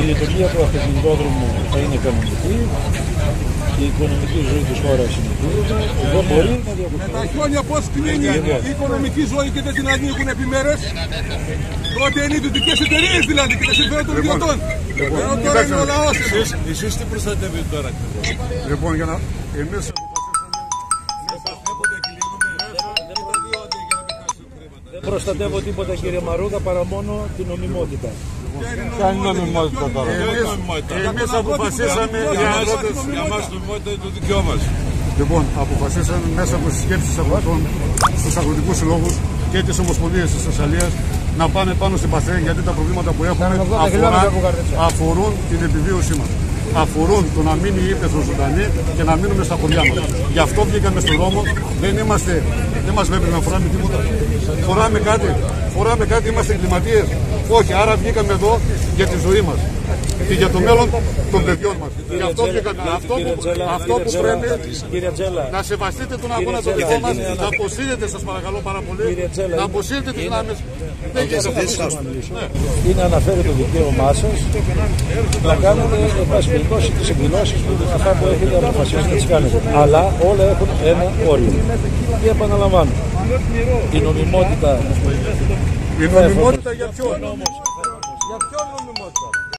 Η λειτουργία του αυτοκινητόδρομου θα είναι κανονική. Η οικονομική ζωή της χώρας συνεχίζεται. Δεν μπορεί να Με διακοπεί. τα χρόνια πώς κλείνει η οικονομική ζωή και δεν την ανοίγουν επιμέρες. Τότε είναι οι ιδιωτικές εταιρείες δηλαδή και τα συμφέροντα των ιδιωτών. Ενώ τώρα είναι ο λαός εδώ. Εσείς τι προστατεύετε τώρα; Ακριβώς. Λοιπόν, για να εμείς προστατεύω τίποτα κύριε Μαρούδα παρά μόνο την νομιμότητα. Ποια είναι η νομιμότητα τώρα; Εμείς, εμείς αποφασίσαμε Για για μας μας, νομιμότητα. για μας νομιμότητα είναι το δικαιό μας. Λοιπόν, αποφασίσαμε μέσα από τι σκέψεις αγροτών στους αγροτικούς συλλόγους και τις ομοσπονδίες της Θεσσαλίας να πάνε πάνω στην ΠΑΘΕ γιατί τα προβλήματα που έχουμε αφορά, αφορούν την επιβίωσή μας. Αφορούν το να μείνει η ύπεθρο ζωντανή και να μείνουμε στα χωριά μας. Γι' αυτό βγήκαμε στον δρόμο. Δεν είμαστε, δεν μας βλέπει να φοράμε τίποτα. Φοράμε κάτι, φοράμε κάτι, είμαστε εγκληματίες. Όχι, άρα βγήκαμε εδώ για τη ζωή μας και για το μέλλον των παιδιών μας. Γι' αυτό βγήκαμε. Αυτό Κύριε που, Τζέλα, αυτό κύριε που Τζέλα, πρέπει Κύριε Τζέλα, να σεβαστείτε τον αγώνα των Τζέλα, δικών μας, είναι ένα- να αποσύρετε σας παρακαλώ πάρα πολύ, Κύριε Τζέλα, να είναι- αποσύρετε τις είναι- δυνάμεις. Δεν γίνεται αυτό. είναι αναφέρει το δικαίωμά σας να κάνετε, εν πάση περιπτώσει, τι εκδηλώσει που αυτά που έχετε αποφασίσει να τις κάνετε. Αλλά όλα έχουν ένα όριο. Και επαναλαμβάνω, η νομιμότητα Η νομιμότητα για ποιον. Για ποιον νομιμότητα.